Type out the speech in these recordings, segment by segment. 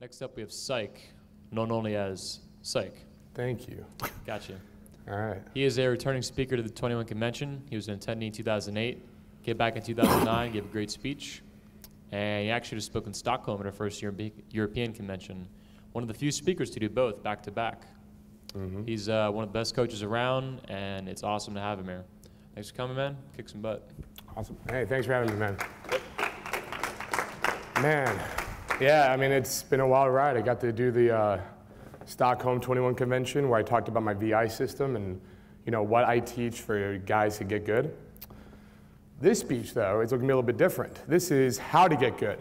Next up, we have Psych, known only as Psych. Thank you. Gotcha. All right. He is a returning speaker to the 21 convention. He was an attendee in 2008, came back in 2009, gave a great speech, and he actually just spoke in Stockholm at our first Europe- European convention. One of the few speakers to do both back to back. He's uh, one of the best coaches around, and it's awesome to have him here. Thanks for coming, man. Kick some butt. Awesome. Hey, thanks for having me, man. Man, yeah, I mean, it's been a wild ride. I got to do the uh, Stockholm 21 convention where I talked about my VI system and, you know, what I teach for guys to get good. This speech, though, is be a little bit different. This is how to get good.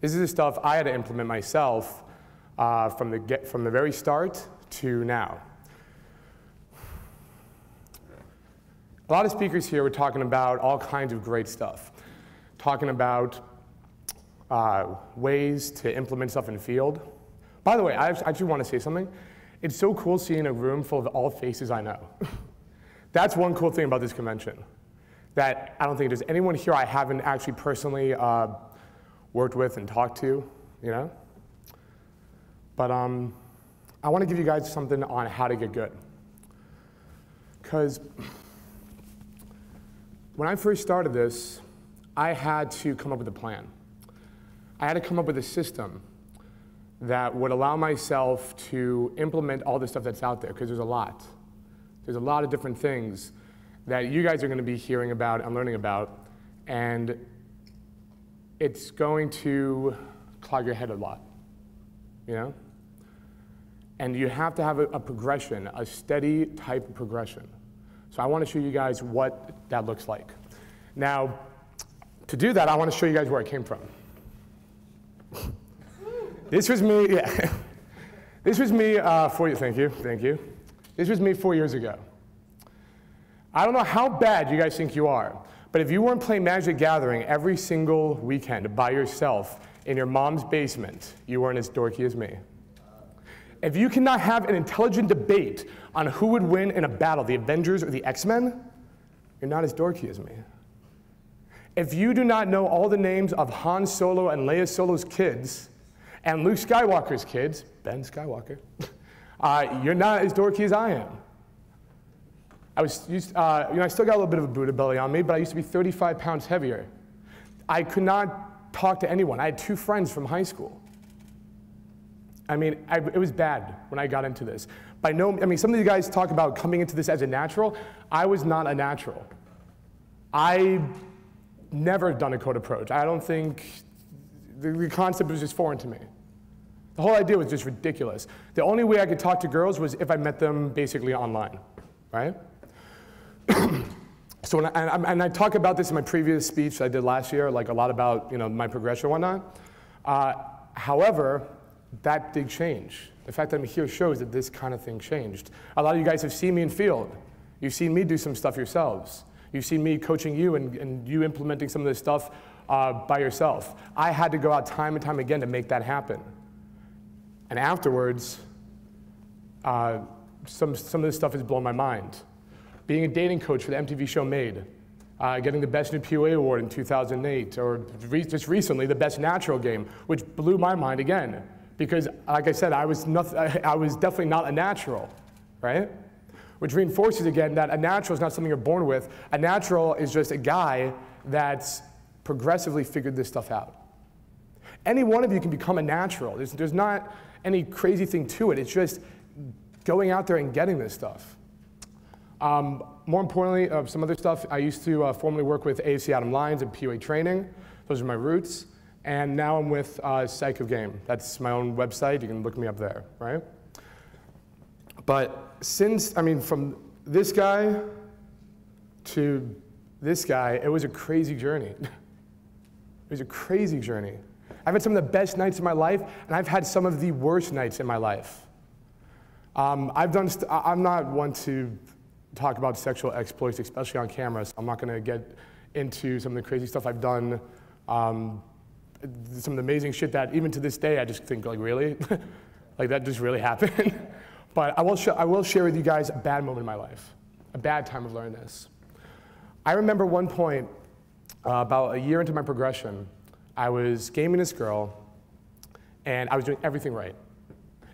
This is the stuff I had to implement myself uh, from, the get, from the very start to now. A lot of speakers here were talking about all kinds of great stuff, talking about uh, ways to implement stuff in field. By the way, I actually- want to say something. It's so cool seeing a room full of all faces I know. That's one cool thing about this convention. That I don't think there's anyone here I haven't actually personally uh, worked with and talked to, you know? But um, I want to give you guys something on how to get good. Because when I first started this, I had to come up with a plan. I had to come up with a system that would allow myself to implement all the stuff that's out there, because there's a lot. There's a lot of different things that you guys are going to be hearing about and learning about, and it's going to clog your head a lot, you know? And you have to have a, a progression, a steady type of progression. So I want to show you guys what that looks like. Now, to do that, I want to show you guys where I came from. This was me, yeah. this was me uh, four years, thank you, thank you. This was me four years ago. I don't know how bad you guys think you are, but if you weren't playing Magic Gathering every single weekend by yourself in your mom's basement, you weren't as dorky as me. If you cannot have an intelligent debate on who would win in a battle, the Avengers or the X Men, you're not as dorky as me. If you do not know all the names of Han Solo and Leia Solo's kids, and Luke Skywalker's kids, Ben Skywalker, uh, you're not as dorky as I am. I was used, uh, you know, I still got a little bit of a Buddha belly on me, but I used to be 35 pounds heavier. I could not talk to anyone. I had two friends from high school. I mean, I, it was bad when I got into this. By no, I mean, some of you guys talk about coming into this as a natural. I was not a natural. I never done a cold approach. I don't think the, the concept was just foreign to me. The whole idea was just ridiculous. The only way I could talk to girls was if I met them basically online, right? so when I, and, I- and I talk about this in my previous speech I did last year, like a lot about you know my progression and whatnot. Uh, however, that did change. The fact that I'm here shows that this kind of thing changed. A lot of you guys have seen me in field. You've seen me do some stuff yourselves. You've seen me coaching you and, and you implementing some of this stuff uh, by yourself. I had to go out time and time again to make that happen. And afterwards, uh, some, some of this stuff has blown my mind. Being a dating coach for the MTV show Made, uh, getting the Best New PUA Award in 2008, or re- just recently, the Best Natural Game, which blew my mind again. Because, like I said, I was, noth- I was definitely not a natural, right? Which reinforces again that a natural is not something you're born with. A natural is just a guy that's progressively figured this stuff out. Any one of you can become a natural. There's, there's not any crazy thing to it. It's just going out there and getting this stuff. Um, more importantly, uh, some other stuff, I used to uh, formerly work with AFC Adam Lyons and PUA training. Those are my roots. And now I'm with uh, Psych of Game. That's my own website. You can look me up there, right? But since, I mean, from this guy to this guy, it was a crazy journey. it was a crazy journey. I've had some of the best nights of my life, and I've had some of the worst nights in my life. Um, I've done, st- I- I'm not one to talk about sexual exploits, especially on camera, so I'm not gonna get into some of the crazy stuff I've done. Um, some of the amazing shit that even to this day I just think like really, like that just really happened. but I will, sh- I will share with you guys a bad moment in my life, a bad time of learning this. I remember one point, uh, about a year into my progression, I was gaming this girl, and I was doing everything right.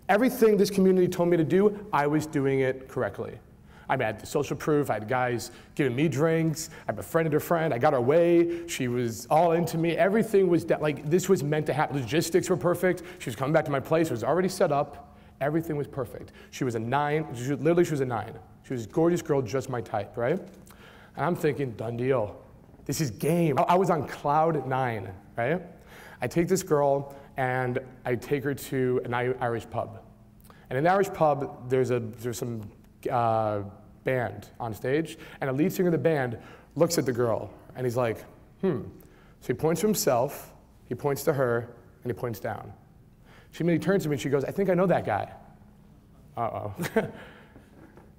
Everything this community told me to do, I was doing it correctly. I had the social proof. I had guys giving me drinks. I befriended her friend. I got her way. She was all into me. Everything was like this was meant to happen. Logistics were perfect. She was coming back to my place. It was already set up. Everything was perfect. She was a nine. She, literally, she was a nine. She was a gorgeous girl, just my type, right? And I'm thinking, done deal. This is game. I was on cloud nine, right? I take this girl and I take her to an Irish pub. And in the Irish pub, there's, a, there's some uh, band on stage, and a lead singer of the band looks at the girl, and he's like, hmm. So he points to himself, he points to her, and he points down. She immediately turns to me and she goes, I think I know that guy. Uh-oh.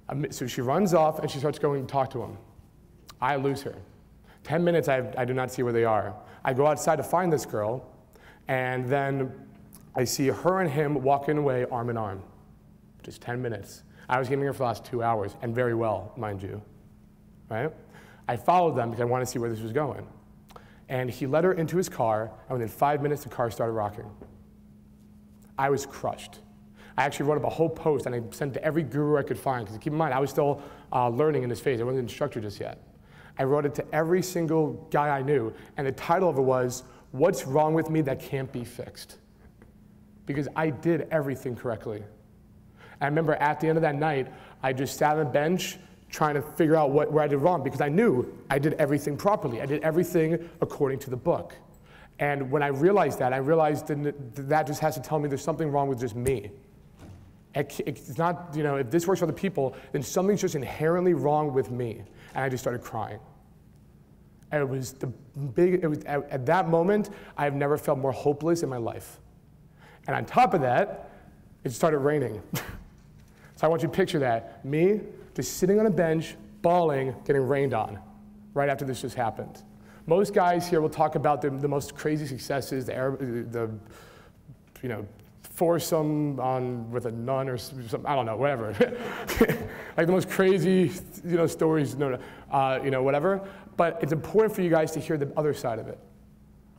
so she runs off and she starts going to talk to him. I lose her. 10 minutes, I, I do not see where they are. I go outside to find this girl, and then I see her and him walking away arm in arm. Just 10 minutes. I was getting her for the last two hours, and very well, mind you. Right? I followed them because I wanted to see where this was going. And he led her into his car, and within five minutes, the car started rocking. I was crushed. I actually wrote up a whole post, and I sent it to every guru I could find, because keep in mind, I was still uh, learning in this phase. I wasn't an instructor just yet. I wrote it to every single guy I knew, and the title of it was, What's Wrong with Me That Can't Be Fixed? Because I did everything correctly. I remember at the end of that night, I just sat on a bench trying to figure out what, where I did wrong because I knew I did everything properly. I did everything according to the book. And when I realized that, I realized that that just has to tell me there's something wrong with just me. It's not, you know, if this works for other people, then something's just inherently wrong with me. And I just started crying. And it was the big, it was, at, at that moment, I have never felt more hopeless in my life. And on top of that, it started raining. So I want you to picture that. Me just sitting on a bench, bawling, getting rained on right after this just happened. Most guys here will talk about the, the most crazy successes, the, the you know, foursome on with a nun or something, I don't know, whatever. like the most crazy, you know, stories, no, uh, you know, whatever. But it's important for you guys to hear the other side of it.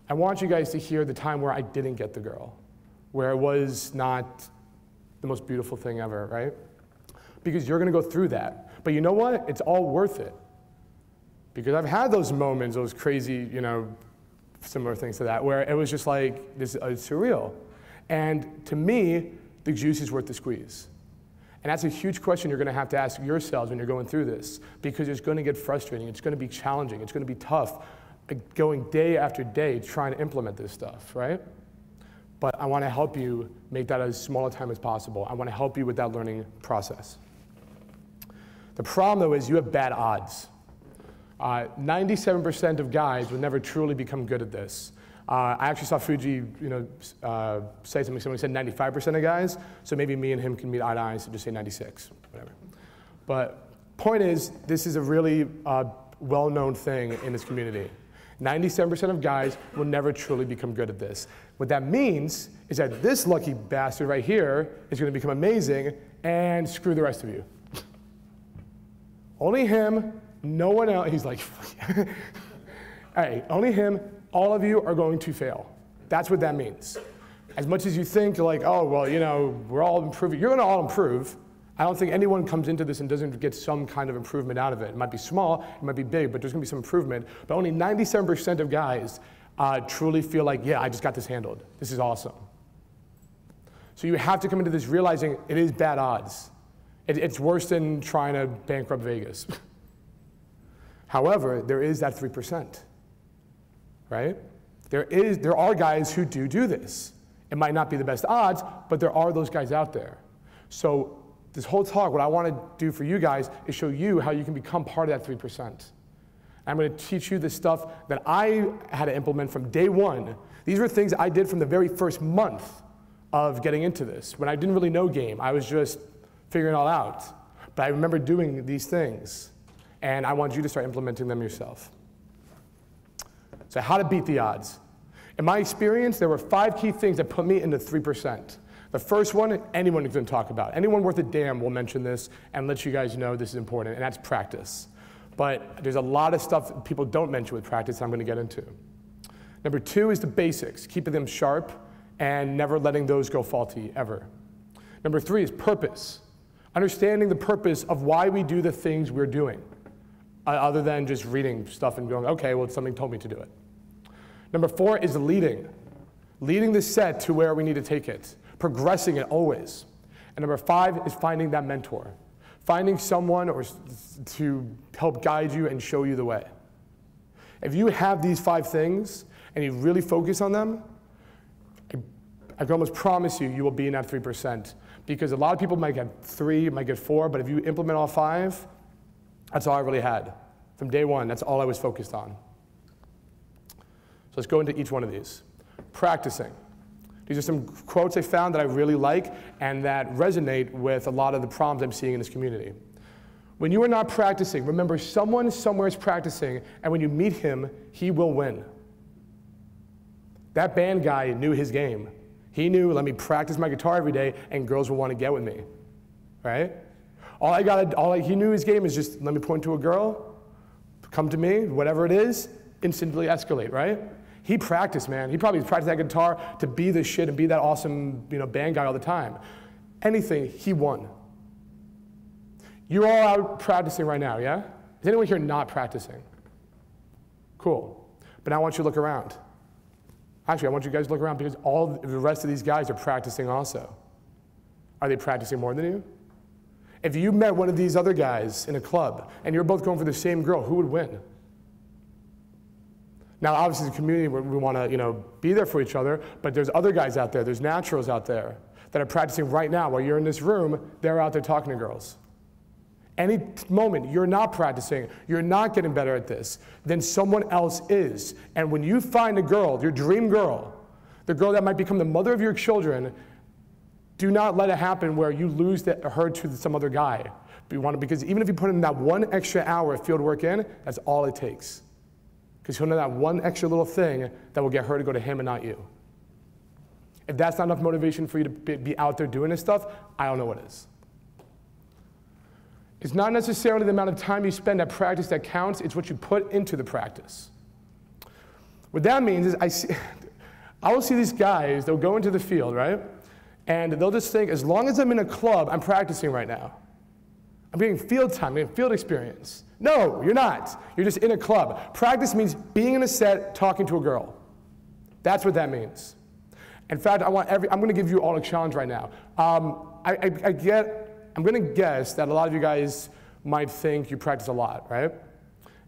I want you guys to hear the time where I didn't get the girl, where it was not the most beautiful thing ever, right? because you're going to go through that. But you know what? It's all worth it. Because I've had those moments, those crazy, you know, similar things to that, where it was just like, this is uh, surreal. And to me, the juice is worth the squeeze. And that's a huge question you're going to have to ask yourselves when you're going through this, because it's going to get frustrating, it's going to be challenging, it's going to be tough, going day after day trying to implement this stuff, right? But I want to help you make that as small a time as possible. I want to help you with that learning process. The problem, though, is you have bad odds. 97% uh, of guys would never truly become good at this. Uh, I actually saw Fuji, you know, uh, say something. Someone said 95% of guys, so maybe me and him can meet eye to eye, so just say 96, whatever. But point is, this is a really uh, well-known thing in this community. 97% of guys will never truly become good at this. What that means is that this lucky bastard right here is going to become amazing and screw the rest of you. Only him, no one else. He's like, hey, only him, all of you are going to fail. That's what that means. As much as you think, like, oh, well, you know, we're all improving, you're going to all improve. I don't think anyone comes into this and doesn't get some kind of improvement out of it. It might be small, it might be big, but there's going to be some improvement. But only 97% of guys uh, truly feel like, yeah, I just got this handled. This is awesome. So you have to come into this realizing it is bad odds. It, it's worse than trying to bankrupt Vegas. However, there is that 3%, right? There, is, there are guys who do do this. It might not be the best odds, but there are those guys out there. So this whole talk, what I want to do for you guys is show you how you can become part of that 3%. I'm going to teach you the stuff that I had to implement from day one. These were things I did from the very first month of getting into this. When I didn't really know game, I was just figuring it all out. But I remember doing these things, and I want you to start implementing them yourself. So, how to beat the odds. In my experience, there were five key things that put me into 3%. The first one, anyone is going to talk about. Anyone worth a damn will mention this and let you guys know this is important, and that's practice. But there's a lot of stuff people don't mention with practice I'm going to get into. Number two is the basics, keeping them sharp and never letting those go faulty ever. Number three is purpose. Understanding the purpose of why we do the things we're doing, uh, other than just reading stuff and going, okay, well, something told me to do it. Number four is leading. Leading the set to where we need to take it, progressing it always. And number five is finding that mentor, finding someone or to help guide you and show you the way. If you have these five things and you really focus on them, I, I can almost promise you, you will be in that 3%. Because a lot of people might get three, might get four, but if you implement all five, that's all I really had. From day one, that's all I was focused on. So let's go into each one of these. Practicing. These are some quotes I found that I really like and that resonate with a lot of the problems I'm seeing in this community. When you are not practicing, remember someone somewhere is practicing, and when you meet him, he will win. That band guy knew his game. He knew, let me practice my guitar every day, and girls will want to get with me, right? All I got, all I, he knew his game is just let me point to a girl, come to me, whatever it is, instantly escalate, right? He practiced, man. He probably practiced that guitar to be the shit and be that awesome, you know, band guy all the time. Anything, he won. You're all out practicing right now, yeah? Is anyone here not practicing? Cool. But now I want you to look around. Actually, I want you guys to look around because all the rest of these guys are practicing also. Are they practicing more than you? If you met one of these other guys in a club and you're both going for the same girl, who would win? Now, obviously, the community, we want to you know, be there for each other, but there's other guys out there, there's naturals out there that are practicing right now. While you're in this room, they're out there talking to girls. Any moment you're not practicing, you're not getting better at this, then someone else is. And when you find a girl, your dream girl, the girl that might become the mother of your children, do not let it happen where you lose the, her to some other guy. Because even if you put in that one extra hour of field work in, that's all it takes. Because he'll know that one extra little thing that will get her to go to him and not you. If that's not enough motivation for you to be out there doing this stuff, I don't know what is. It's not necessarily the amount of time you spend at practice that counts, it's what you put into the practice. What that means is I, see, I will see these guys, they'll go into the field, right? And they'll just think, as long as I'm in a club, I'm practicing right now. I'm getting field time, I'm getting field experience. No, you're not. You're just in a club. Practice means being in a set, talking to a girl. That's what that means. In fact, I want every, I'm going to give you all a challenge right now. Um, I, I, I get I'm going to guess that a lot of you guys might think you practice a lot, right?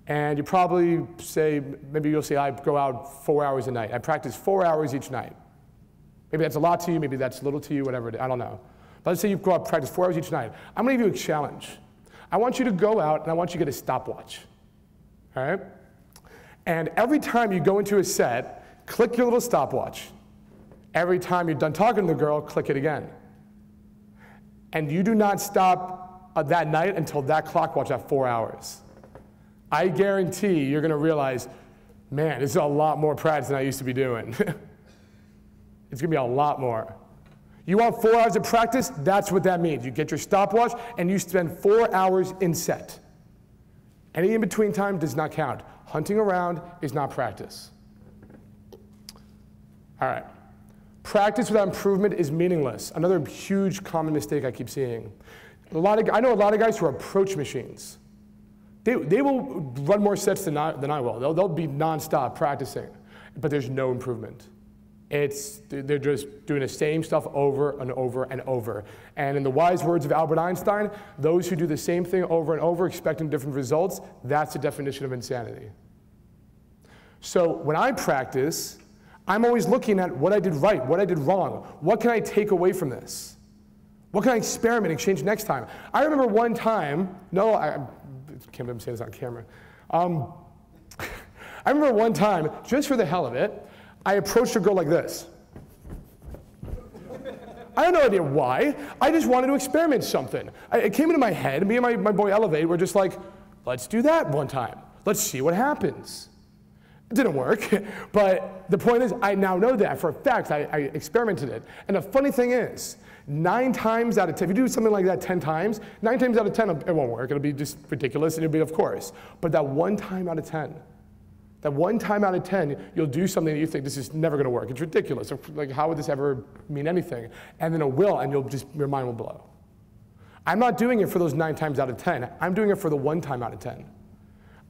And you probably say, maybe you'll say, I go out four hours a night. I practice four hours each night. Maybe that's a lot to you, maybe that's little to you, whatever it is, I don't know. Let's say you go out practice four hours each night. I'm going to give you a challenge. I want you to go out and I want you to get a stopwatch, all right? And every time you go into a set, click your little stopwatch. Every time you're done talking to the girl, click it again and you do not stop uh, that night until that clock watch at four hours. I guarantee you're going to realize, man, this is a lot more practice than I used to be doing. it's going to be a lot more. You want four hours of practice? That's what that means. You get your stopwatch and you spend four hours in set. Any in between time does not count. Hunting around is not practice. All right. Practice without improvement is meaningless. Another huge common mistake I keep seeing. A lot of, I know a lot of guys who are approach machines. They, they will run more sets than I, than I will. They'll, they'll be nonstop practicing, but there's no improvement. It's, they're just doing the same stuff over and over and over. And in the wise words of Albert Einstein, those who do the same thing over and over expecting different results, that's the definition of insanity. So when I practice, I'm always looking at what I did right, what I did wrong. What can I take away from this? What can I experiment and change next time? I remember one time, no, I, can't I'm saying this on camera. Um, I remember one time, just for the hell of it, I approached a girl like this. I had no idea why. I just wanted to experiment something. I, it came into my head. Me and my, my boy Elevate were just like, let's do that one time. Let's see what happens. It didn't work, but the point is, I now know that for a fact. I, I, experimented it. And the funny thing is, nine times out of 10, if you do something like that 10 times, nine times out of 10, it won't work. It'll be just ridiculous, and it'll be, of course. But that one time out of 10, That one time out of 10, you'll do something that you think this is never going to work. It's ridiculous. Like, how would this ever mean anything? And then it will, and you'll just, your mind will blow. I'm not doing it for those nine times out of 10. I'm doing it for the one time out of 10.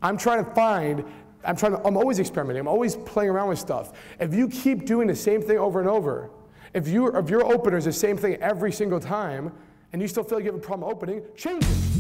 I'm trying to find, I'm trying to, I'm always experimenting. I'm always playing around with stuff. If you keep doing the same thing over and over, if, you, if your opener is the same thing every single time, and you still feel like you have a problem opening, change it.